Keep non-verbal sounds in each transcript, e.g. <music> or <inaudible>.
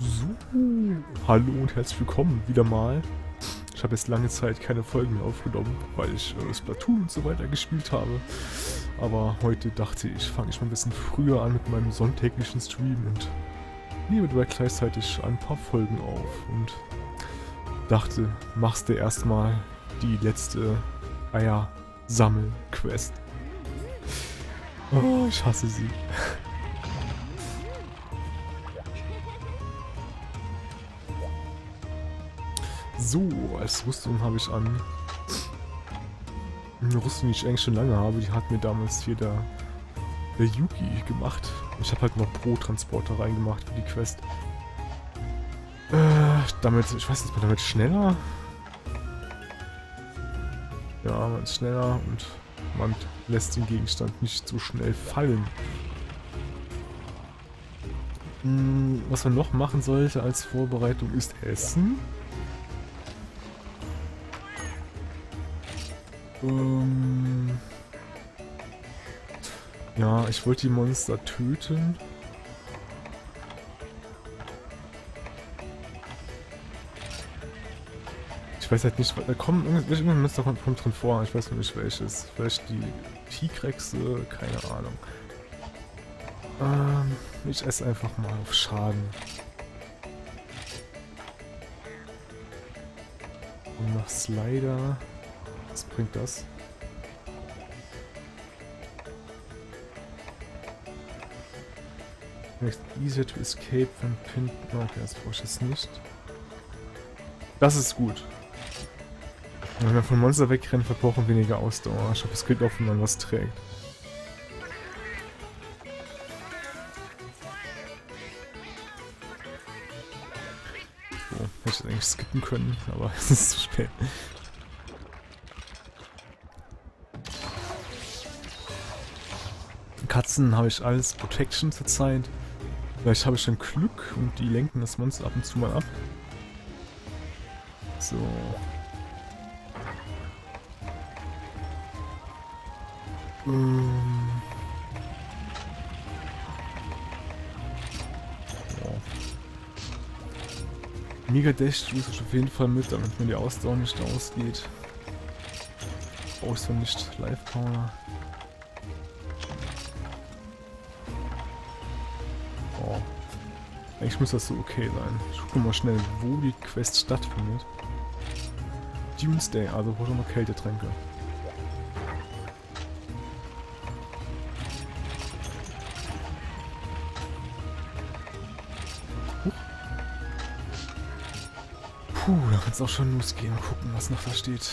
So, hallo und herzlich willkommen wieder mal. Ich habe jetzt lange Zeit keine Folgen mehr aufgenommen, weil ich äh, Splatoon und so weiter gespielt habe. Aber heute dachte ich, fange ich mal ein bisschen früher an mit meinem sonntäglichen Stream und nehme dabei gleichzeitig ein paar Folgen auf. Und dachte, machst du erstmal die letzte Eier-Sammel-Quest. Oh, ich hasse sie. So, als Rüstung habe ich an. Eine Rüstung, die ich eigentlich schon lange habe, die hat mir damals hier der, der Yuki gemacht. Ich habe halt noch Pro-Transporter reingemacht für die Quest. Äh, damit, ich weiß nicht, man damit schneller? Ja, man ist schneller und man lässt den Gegenstand nicht so schnell fallen. Hm, was man noch machen sollte als Vorbereitung ist Essen. Ähm ja, ich wollte die Monster töten. Ich weiß halt nicht, da kommen irgendein Monster kommt, kommt drin vor, ich weiß noch nicht welches. Vielleicht die Tigrexe, keine Ahnung. Ähm, ich esse einfach mal auf Schaden. Und nach Slider. Was bringt das? Makes easier to escape when pinned. Okay, das brauche ich jetzt nicht. Das ist gut. Wenn wir von Monster wegrennen, verbrauchen weniger Ausdauer. Ich hoffe, es gilt auch, wenn man was trägt. So, hätte ich eigentlich skippen können, aber <laughs> es ist zu spät. Katzen habe ich alles Protection zurzeit. Vielleicht habe ich dann Glück und die lenken das Monster ab und zu mal ab. So. Ähm. Mega Dash Juice ich auf jeden Fall mit, damit mir die Ausdauer nicht ausgeht. Brauche ich so nicht Life Power. Eigentlich muss das so okay sein. Ich gucke mal schnell, wo die Quest stattfindet. Doomsday, also hol mal Kältetränke. Puh, da kann es auch schon losgehen. Gucken, was noch da steht.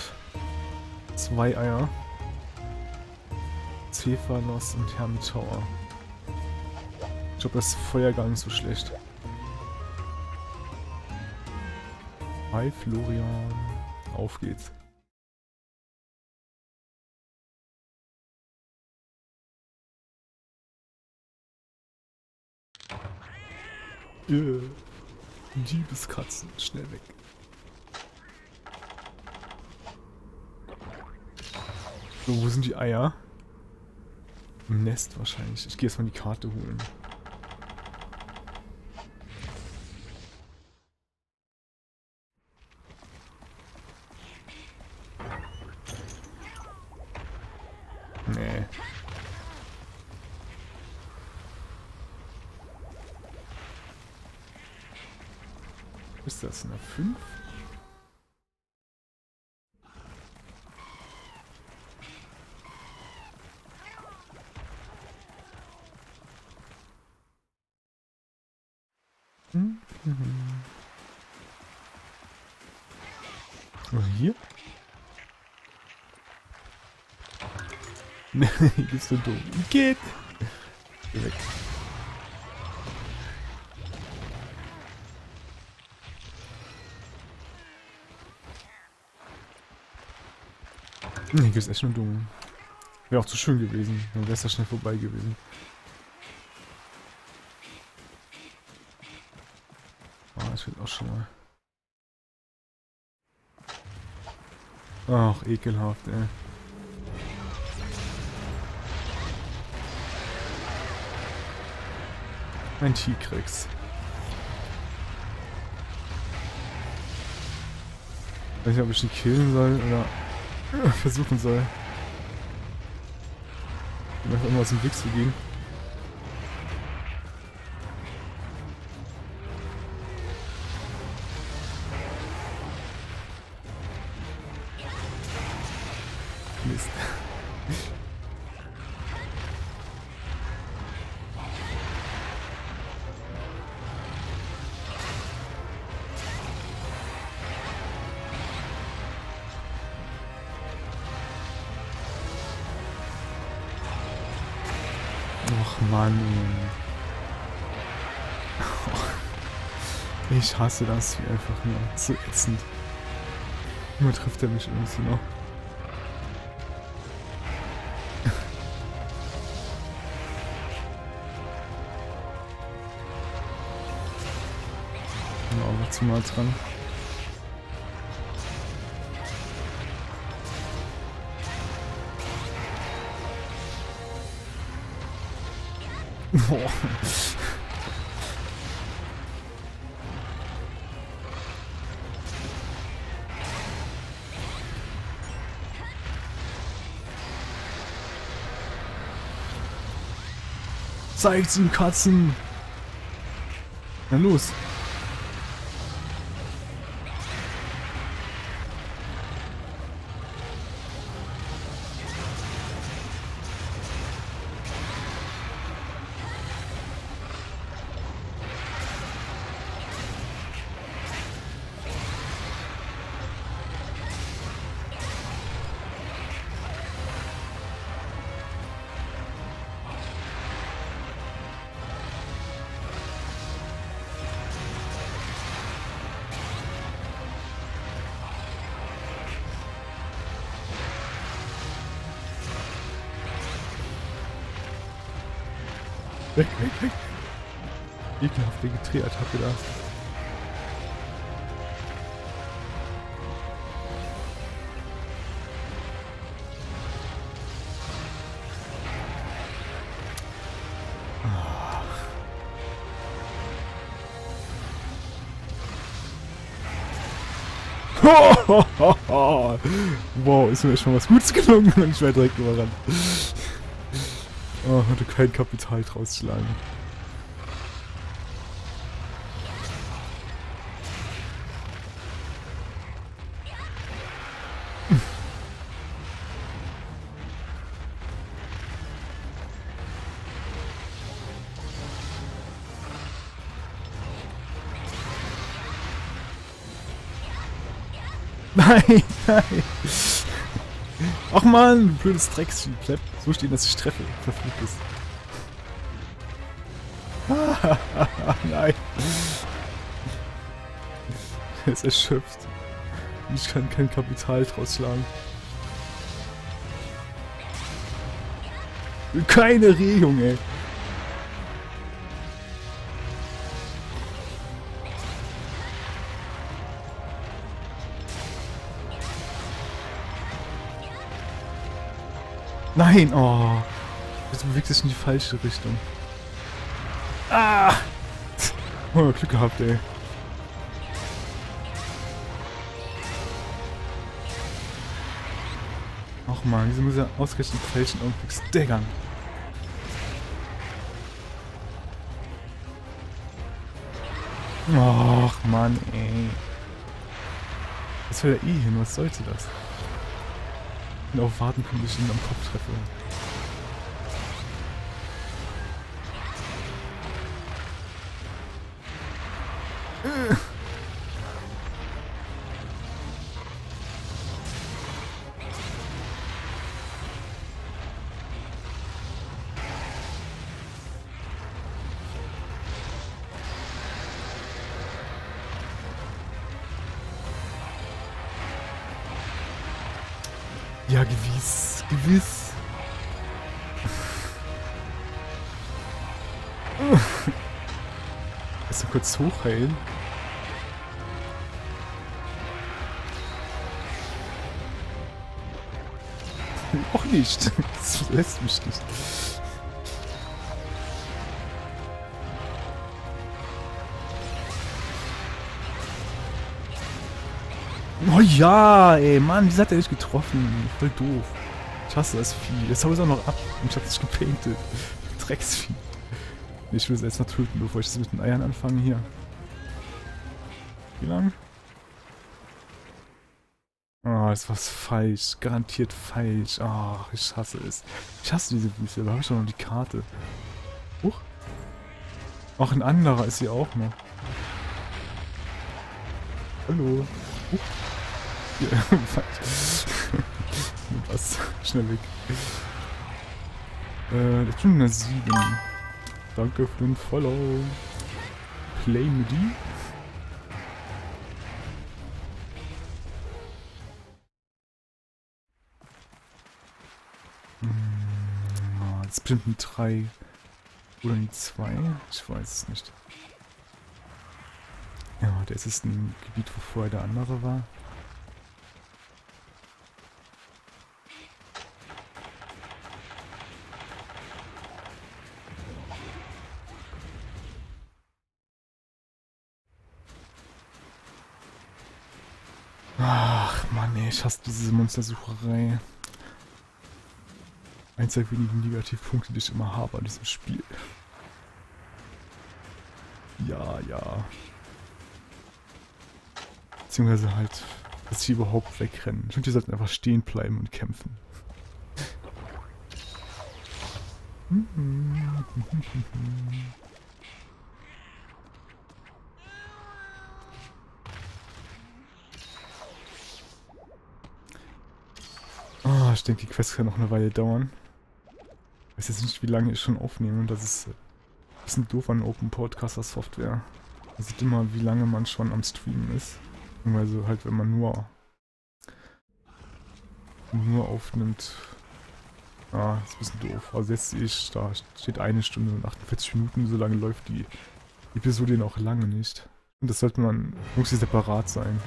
Zwei Eier. Cephalos und Hermitower. Ich glaube, das Feuer gar nicht so schlecht. Hi Florian. Auf geht's. Yeah. Liebeskatzen, schnell weg. So, wo sind die Eier? Im Nest wahrscheinlich. Ich gehe jetzt mal die Karte holen. Nee. Ist das eine 5? Hier? <laughs> Nee, bist du dumm. Geht! Geh weg. Nee, ist echt nur dumm. Wäre auch zu schön gewesen. Dann wäre es ja schnell vorbei gewesen. Ah, oh, das wird auch schon mal. Ach, ekelhaft, ey. Ein T-Krex. Weiß nicht, ob ich ihn killen soll oder <laughs> versuchen soll. Um einfach immer aus dem Weg zu gehen. Mist. Mann. Ich hasse das hier einfach nur. So ätzend. Immer trifft er mich irgendwie noch. Aber zu mal dran. Boah. Zeigt's ihm, Katzen! Na los! <laughs> wow, ist mir mal was Gutes gelungen und ich werde direkt überrannt. Oh, hatte kein Kapital draus schlagen. Nein, nein. Ach man, blödes Drecksvieh. Bleib so stehen, dass ich treffe. Verflucht ist. <laughs> nein. Er ist erschöpft. Ich kann kein Kapital draus schlagen. Keine Regung, ey. Nein, oh. Das bewegt sich in die falsche Richtung. Ah! Oh, Glück gehabt, ey. Ach man, wieso muss er ausgerechnet im falschen Augenblick staggern? Ach man, ey. Was will er eh hin? Was sollte das? Auf Warten kommt, bis ich ihn am Kopf treffe. Ja, gewiss, gewiss. <laughs> Ist du kurz hochheilen? <laughs> Auch nicht. <laughs> Das lässt mich nicht. Oh ja, ey, Mann, wieso hat er nicht getroffen? Voll doof. Ich hasse das Vieh. Jetzt hau ich es auch noch ab und ich hab es gepaintet. Drecksvieh. Ich will es erst mal töten, bevor ich das mit den Eiern anfange hier. Wie lang? Ah, oh, ist was falsch. Garantiert falsch. Ach, oh, ich hasse es. Ich hasse diese Wüste. Da habe ich doch noch die Karte. Huch. Ach, ein anderer ist hier auch noch. Hallo. Huch. <laughs> Was? Schnell weg. Äh, ich bin eine 7. Danke für den Follow. Play mit die. Jetzt bestimmt ein 3 oder ein 2. Ich weiß es nicht. Ja, das ist ein Gebiet, wo vorher der andere war. Ach Mann, ey, ich hasse diese Monstersucherei. Eins der wenigen Negativpunkte, die ich immer habe an diesem Spiel. Ja, ja. Beziehungsweise halt, dass sie überhaupt wegrennen. Ich finde, die sollten einfach stehen bleiben und kämpfen. Oh, ich denke, die Quest kann noch eine Weile dauern. Ich weiß jetzt nicht, wie lange ich schon aufnehme. Das ist ein bisschen doof an Open Podcaster Software. Man sieht immer, wie lange man schon am Streamen ist. Beziehungsweise halt, wenn man nur nur aufnimmt. Ah, ist ein bisschen doof. Also jetzt sehe ich, da steht eine Stunde und 48 Minuten, so lange läuft die Episode noch lange nicht. Und das sollte man, muss hier separat sein.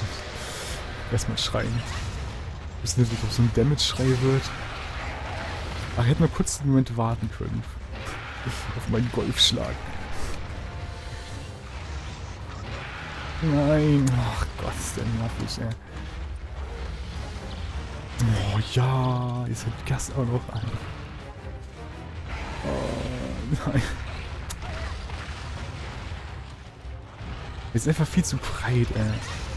Gott. Erstmal schreien. Wissen nicht, ob so ein Damage-Schrei wird. Ach, ich hätte mal kurz einen Moment warten können. Auf meinen Golfschlag. Nein. Ach Gott, ist der nervig, ey. Oh ja, jetzt hat Gas auch noch an. Oh nein. Ist einfach viel zu breit, ey.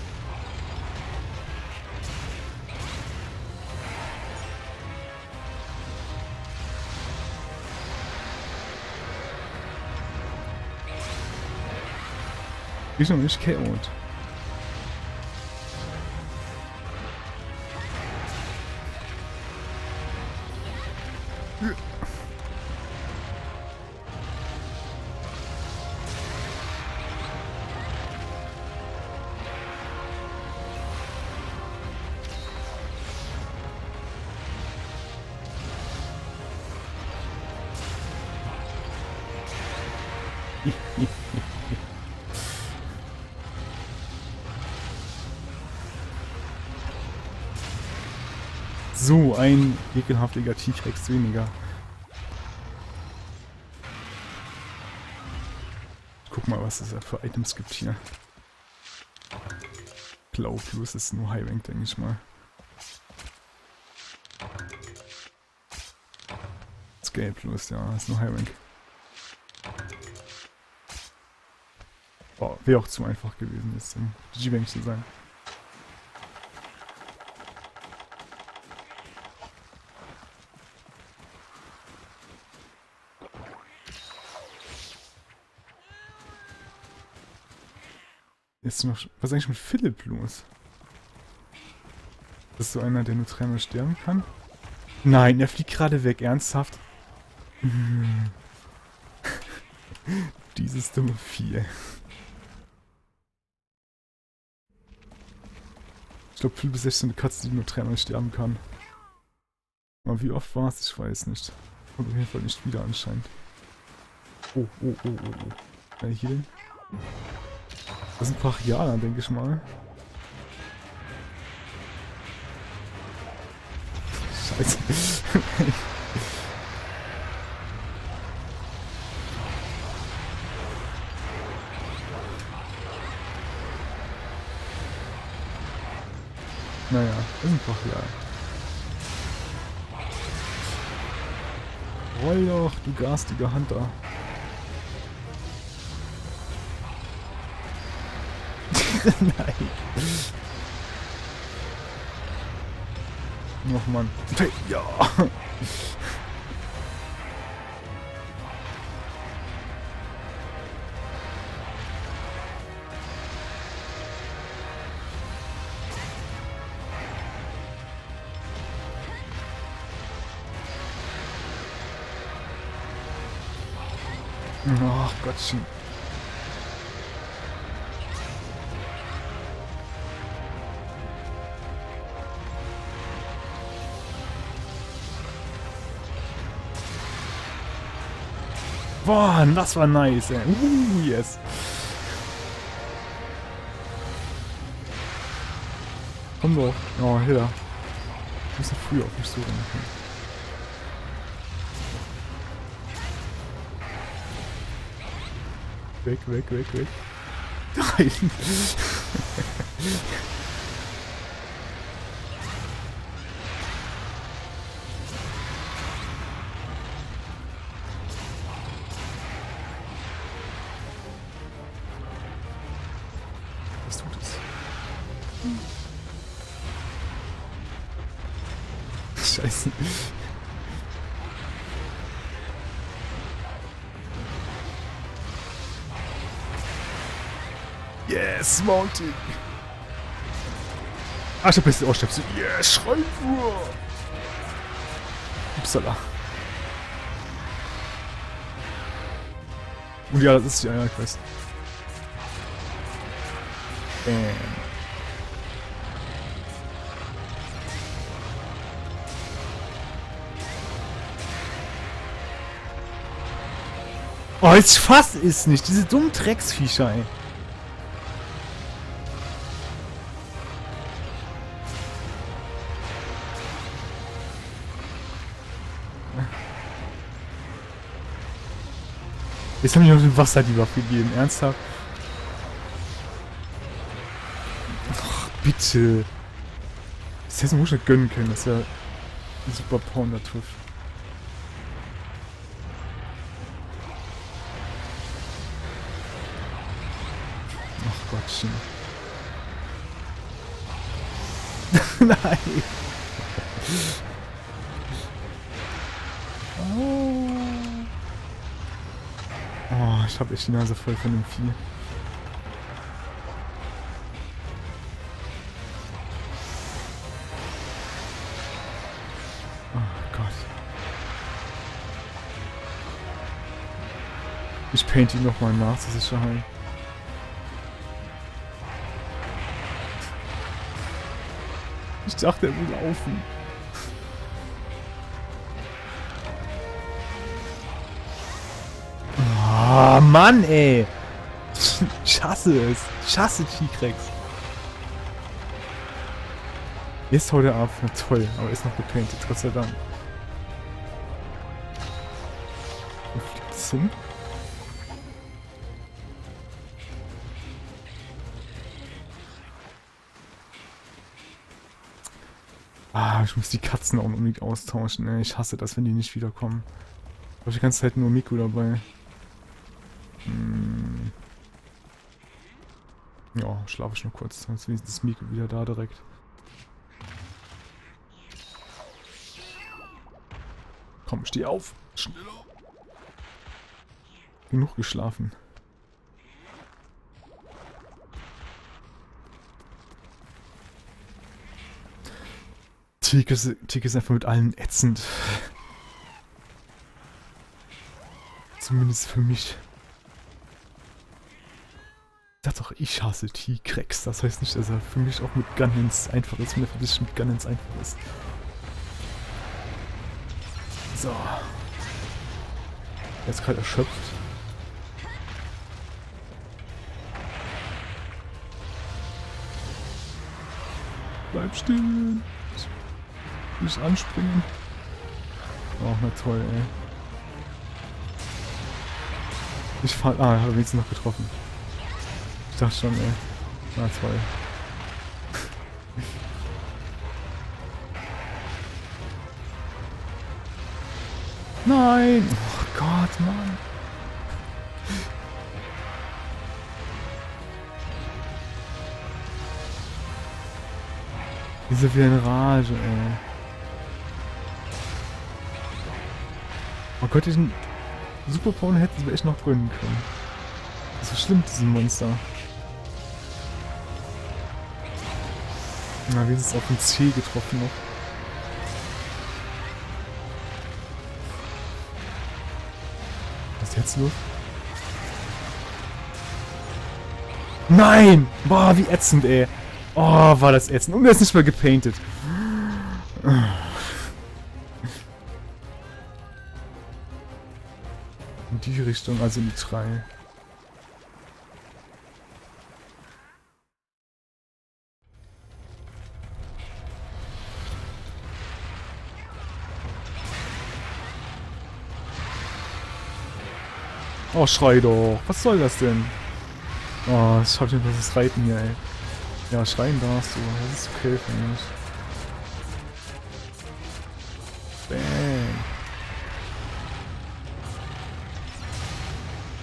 Ich noch nicht KO'd. So, ein ekelhaftiger T-Rex weniger. Guck mal, was es da für Items gibt hier. Blau Plus ist nur High Rank, denke ich mal. Scale Plus, ja, ist nur High Rank. Boah, wäre auch zu einfach gewesen, jetzt G-Rank zu sein. Jetzt noch. Was ist eigentlich mit Philipp los? Das ist so einer, der nur dreimal sterben kann? Nein, er fliegt gerade weg, ernsthaft. <laughs> Dieses dumme Vieh. Ich glaube, Philipp ist echt so eine Katze, die nur dreimal sterben kann. Aber wie oft war es? Ich weiß nicht. Kommt auf jeden Fall nicht wieder anscheinend. Oh, oh, oh, oh, oh. Kann ich hier den? Das sind Pachianer, denke ich mal. Scheiße. <laughs> naja, ist ein Pachianer. Roll doch, du garstiger Hunter. <laughs> Nein. Noch Mann. Ja. Ach Gottchen. Boah, das war nice, ey. Uh, yes. Komm doch. Oh, Hilda. Du bist ja früh auf mich rennen. Weg, weg, weg, weg. <laughs> Nein. Yes, Mounting. Ah, ich hab beste Ausstöpsel. Yes, Schreibwur. Upsala. Und ja, das ist die Eier-Quest. Bam. Oh, ich fass es nicht. Diese dummen Drecksviecher, ey. Jetzt haben die noch den Waffe gegeben. Ernsthaft? Ach, bitte. Das hätte man schon gönnen können, dass er einen super Pounder trifft. Ach Gottchen. <laughs> Nein. Oh, ich habe echt die Nase voll von dem Vieh. Oh Gott. Ich paint ihn nochmal nach zur Sicherheit. Ich dachte, er will laufen. Mann, ey. <laughs> Ich hasse es. Ich hasse T-Rex. Jetzt haut er ab. Na toll, aber ist noch gepainted, Gott sei Dank. Wo fliegt es hin? Ah, ich muss die Katzen auch unbedingt austauschen. Ey. Ich hasse das, wenn die nicht wiederkommen. Ich habe die ganze Zeit nur Miku dabei. Hm. Ja, schlafe ich noch kurz. Jetzt wenigstens Miku wieder da direkt. Komm, steh auf. Schneller. Genug geschlafen. Tick Tick ist einfach mit allen ätzend. Zumindest für mich. Ich hasse T-Cracks. Das heißt nicht, dass er für mich auch mit Gunnins einfach ist, wenn er mit Gunnins einfach ist. So. Er ist gerade erschöpft. Bleib stehen. Nicht anspringen. Oh, na toll, ey. Ich fahr... Ah, habe wenigstens noch getroffen dachte schon, ey. Na toll. Nein! Oh Gott, Mann. Wieso wie eine Rage, ey. Oh Gott, diesen Superpone hätten wir echt noch gründen können. Das ist so schlimm, diesen Monster. Na, wie ist es auf den C getroffen noch? Was ist jetzt los? Nein! Boah, wie ätzend, ey. Oh, war das ätzend. Und er ist nicht mal gepainted. In die Richtung, also in die 3. Oh, schrei doch. Was soll das denn? Oh, ich hab nicht das Reiten hier, ey. Ja, schreien darfst du. Das ist okay für mich. Bang.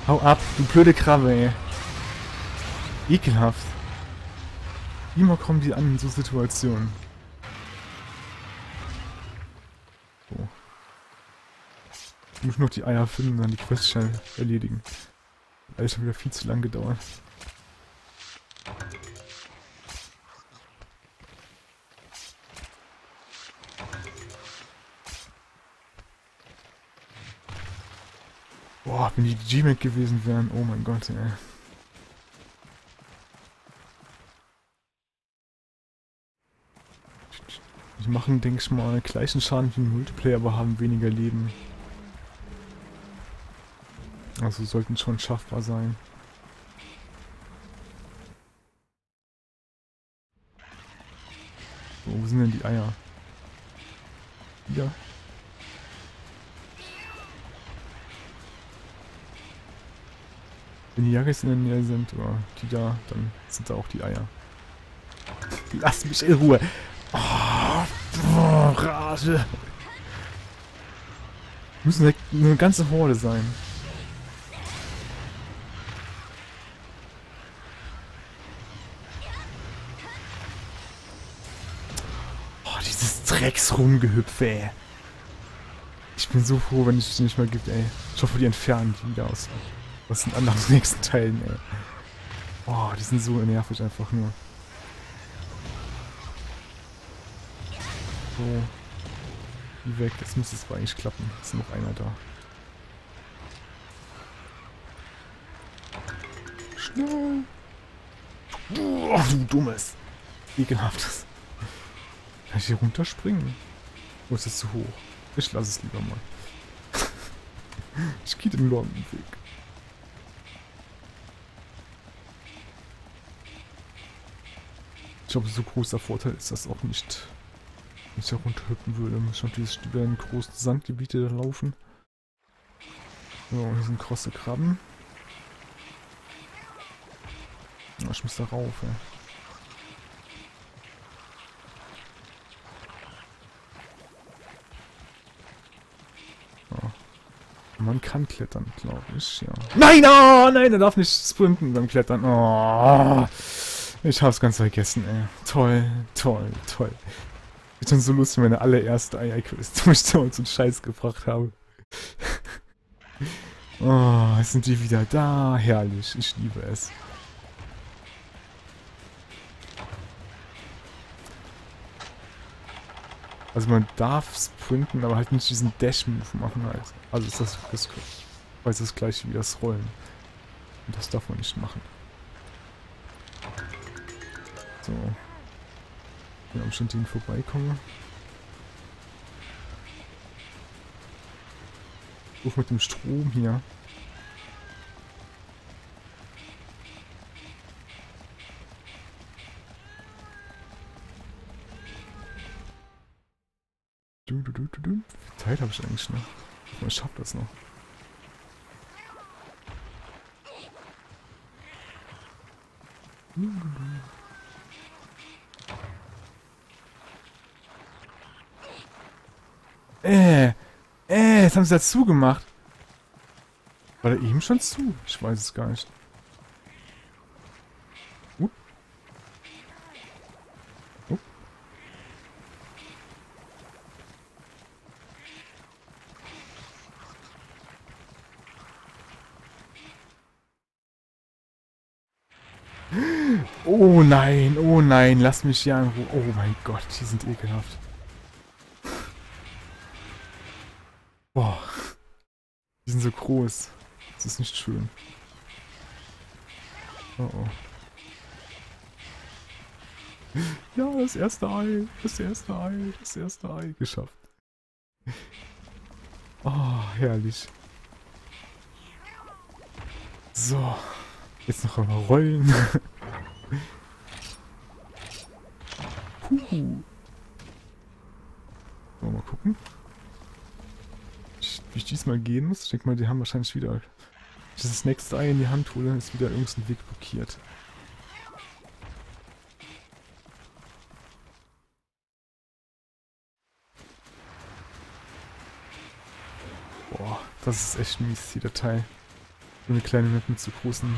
Hau ab, du blöde Krabbe, ey. Ekelhaft. Immer kommen die an in so Situationen. So. Ich muss noch die Eier finden und dann die Quest schnell erledigen. Alles schon wieder viel zu lang gedauert. Boah, wenn die G-Mac gewesen wären, oh mein Gott, ey. Die machen, denke mal, gleichen Schaden wie ein Multiplayer, aber haben weniger Leben. Also sollten schon schaffbar sein. So, wo sind denn die Eier? Hier. Wenn die Jagges in der Nähe sind, oder die da, dann sind da auch die Eier. Lass mich in Ruhe. Oh, oh Rage. Müssen eine ganze Horde sein. Oh, Drecksrumgehüpfe, ey. Ich bin so froh, wenn es die nicht mehr gibt, ey. Ich hoffe, die entfernen die wieder aus. Was sind anderen <laughs> nächsten Teilen, ey. Boah, die sind so nervig einfach nur. So. Die weg, jetzt müsste es aber eigentlich klappen. Ist noch einer da. Schnell! Oh, du dummes! Ekelhaftes. Kann ich hier runterspringen? Wo ist es zu hoch? Ich lasse es lieber mal. <laughs> ich gehe den langen Weg. Ich glaube, so großer Vorteil ist das auch nicht, wenn ich da runterhüpfen würde. Muss ich natürlich über in großen Sandgebiete laufen. So, hier sind krosse Krabben. Oh, ich muss da rauf, ey. Man kann klettern, glaube ich, ja. Nein, oh, nein, er darf nicht sprinten beim Klettern. Oh. Ich hab's ganz vergessen, ey. Toll, toll, toll. Ich bin so lustig, meine allererste Eier-Quest, wo ich da uns einen Scheiß gebracht habe. oh, sind die wieder da. Herrlich, ich liebe es. Also man darf sprinten, aber halt nicht diesen Dash-Move machen halt. Also ist das, es das gleiche wie das Rollen. Und das darf man nicht machen. So. Wenn am Stand vorbeikomme. Ruf mit dem Strom hier. Du, du, du, du, du. Wie Zeit habe ich eigentlich noch? Ich schaff das noch. Äh, äh, jetzt haben sie das zugemacht. War der eben schon zu? Ich weiß es gar nicht. Uh. Uh. Oh nein, lass mich hier in Ruhe. Oh mein Gott, die sind ekelhaft. Boah. Die sind so groß. Das ist nicht schön. Oh oh. Ja, das erste Ei. Das erste Ei. Das erste Ei geschafft. Oh, herrlich. So. Jetzt noch einmal rollen. <laughs> Puh. So, mal gucken. Wie ich diesmal gehen muss. Ich denke mal, die haben wahrscheinlich wieder... Wenn ich das nächste Ei in die Hand hole, ist wieder irgendein Weg blockiert. Boah, das ist echt mies, die Datei. So eine kleine Map mit so großen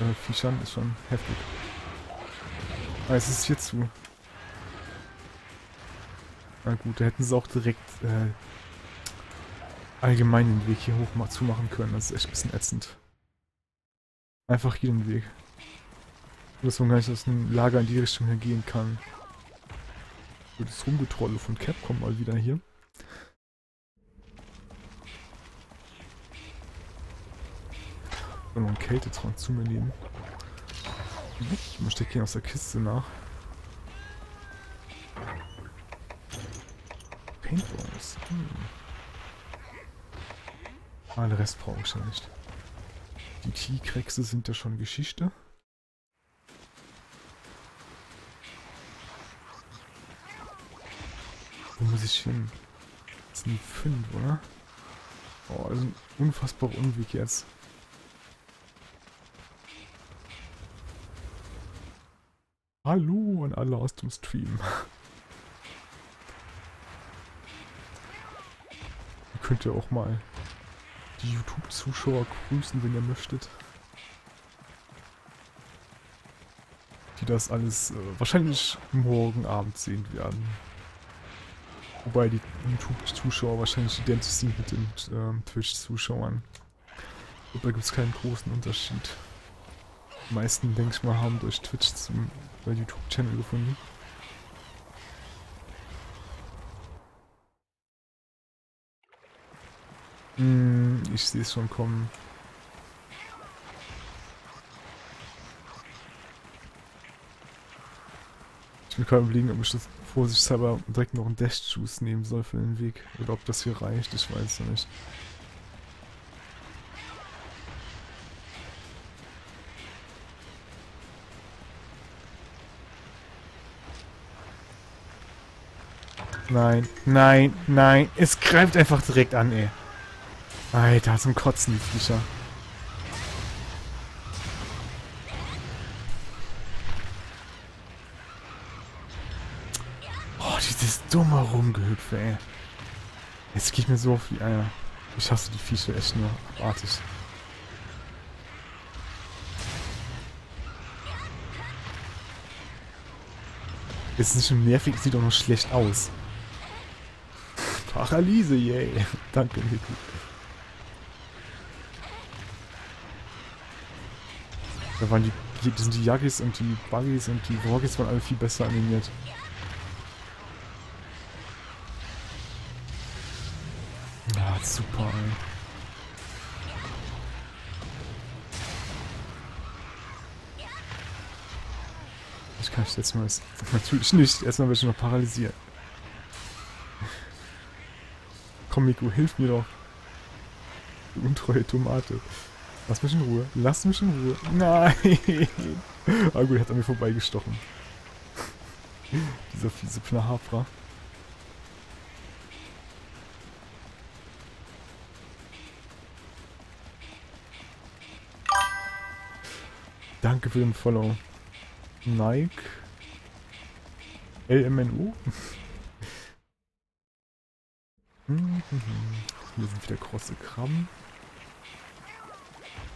äh, Viechern ist schon heftig. Ah, es ist hier zu. Na gut, da hätten sie auch direkt äh, allgemein den Weg hier hoch mal zumachen können. Das ist echt ein bisschen ätzend. Einfach hier den Weg. Dass man gar nicht aus dem Lager in die Richtung hier gehen kann. So, das Rumgetrolle von Capcom mal wieder hier. noch einen Kältetrank zu mir nehmen. Man steckt hier aus der Kiste nach. Paintballs. Hm. Ah, den Rest brauche ich ja nicht. Die T-Krexe sind ja schon Geschichte. Wo muss ich hin? Das sind die 5, oder? Oh, das ist ein unfassbarer Unweg jetzt. Hallo an alle aus dem Stream. Könnt ja auch mal die YouTube-Zuschauer grüßen, wenn ihr möchtet. Die das alles äh, wahrscheinlich morgen Abend sehen werden. Wobei die YouTube-Zuschauer wahrscheinlich identisch sind mit den ähm, Twitch-Zuschauern. Da gibt es keinen großen Unterschied. Die meisten, denke ich mal, haben durch Twitch zum YouTube-Channel gefunden. Hm, ich sehe es schon kommen. Ich bin gerade überlegen, ob ich das vorsichtshalber direkt noch einen Dash-Juice nehmen soll für den Weg. Oder ob das hier reicht, ich weiß es nicht. Nein, nein, nein. Es greift einfach direkt an, ey. Alter, zum Kotzen, die Viecher. Oh, dieses dumme Rumgehüpfe, ey. Jetzt geht mir so auf die Eier. Ich hasse die Viecher echt nur abartig. Ist nicht nur nervig, sieht auch noch schlecht aus. <laughs> Paralyse, yay. <laughs> Danke, Nico. Da waren die, die sind die Yagis und die Buggies und die Roggies waren alle viel besser animiert. Ja, super, ey. Ich kann ich jetzt mal... Natürlich nicht. Erstmal werde ich noch paralysiert. Komm, Miku, hilf mir doch. Du untreue Tomate. Lass mich in Ruhe. Lass mich in Ruhe. Nein. <laughs> Ah gut, hat an mir vorbeigestochen. Dieser fiese Pnahafra. Danke für den Follow. Nike. LMNU. <laughs> Hier sind wieder große Krabben.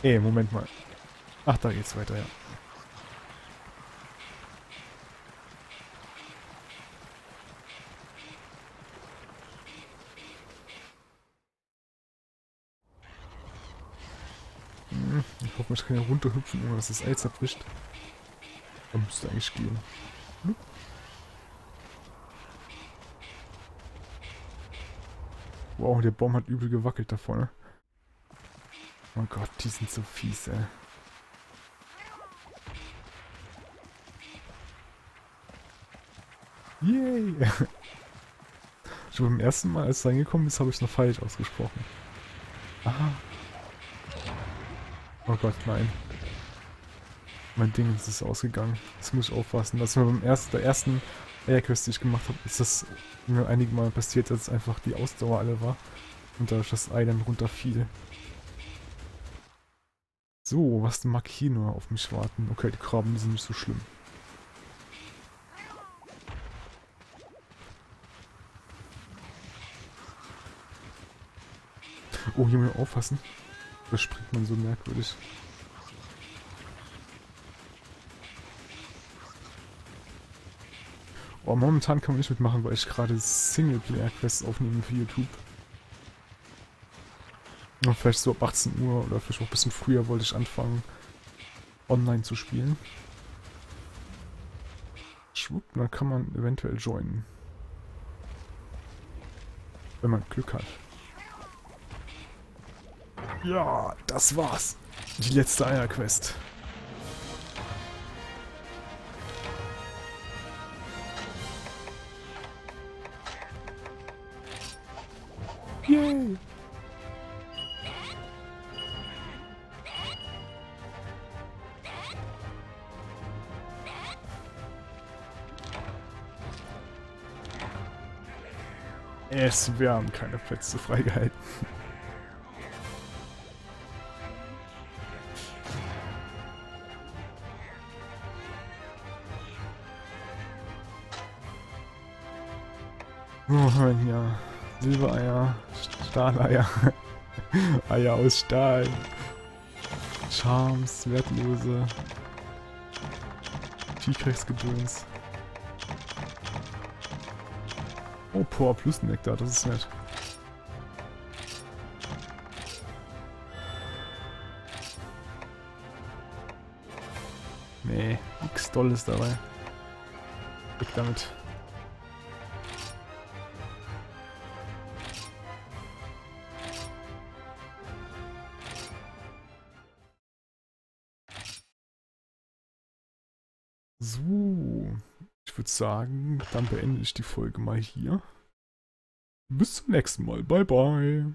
Ey, Moment mal. Ach, da geht's weiter, ja. Hm, ich hoffe, ich kann ja runterhüpfen, ohne dass das Ei zerbricht. Da müsste eigentlich gehen. Hm? Wow, der Baum hat übel gewackelt da vorne. Oh Gott, die sind so fies, ey. Yay! <laughs> Schon beim ersten Mal, als es reingekommen ist, habe ich es noch falsch ausgesprochen. Aha. Oh Gott, nein. Mein Ding ist ausgegangen. Das muss ich aufpassen. Das ist mir beim ersten, der ersten Eierquest, die ich gemacht habe, ist das mir einige Mal passiert, dass einfach die Ausdauer alle war. Und dadurch das Ei dann runterfiel. So, was mag hier nur auf mich warten? Okay, die Krabben sind nicht so schlimm. Oh, hier mal aufpassen. Da springt man so merkwürdig. Oh, momentan kann man nicht mitmachen, weil ich gerade Singleplayer-Quests aufnehme für YouTube. Vielleicht so ab 18 Uhr oder vielleicht auch ein bisschen früher wollte ich anfangen, online zu spielen. Schwupp, dann kann man eventuell joinen. Wenn man Glück hat. Ja, das war's. Die letzte Eierquest. Yay! Es, wir haben keine Plätze freigehalten. Oh Mann, ja. Silbereier, Stahleier, <laughs> Eier aus Stahl, Charms, wertlose, Tigrex-Gedöns. Oh, Power Plus Nektar, das ist nett. Nee, nix Dolles dabei. Weg damit. So, würde sagen, dann beende ich die Folge mal hier. Bis zum nächsten Mal. Bye, bye.